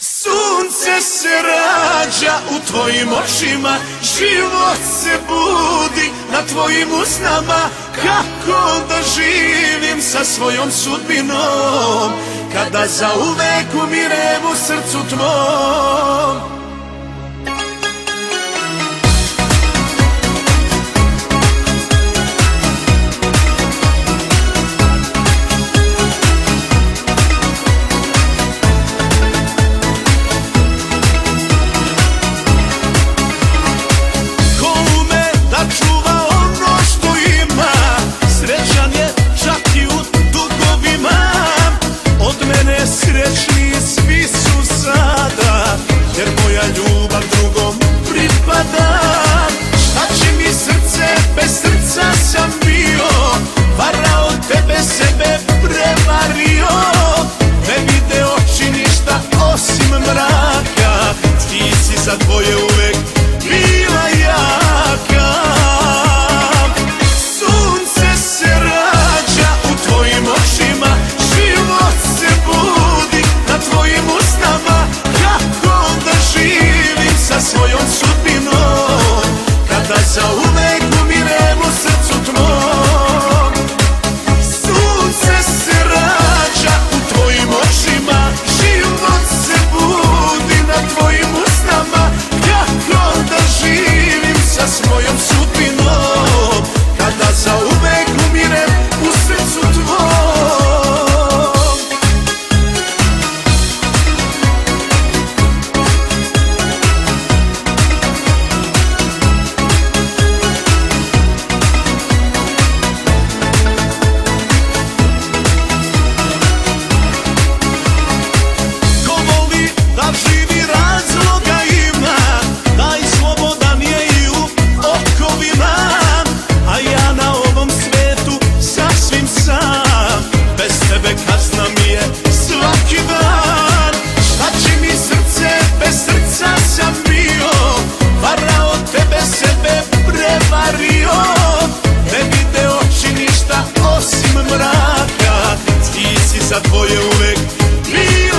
Sunce se rađa u tvojim očima Život se budi na tvojim usnama. Kako da živim sa svojom sudbinom Kada za uvek umirem u srcu tvom сейчас смоем всю music.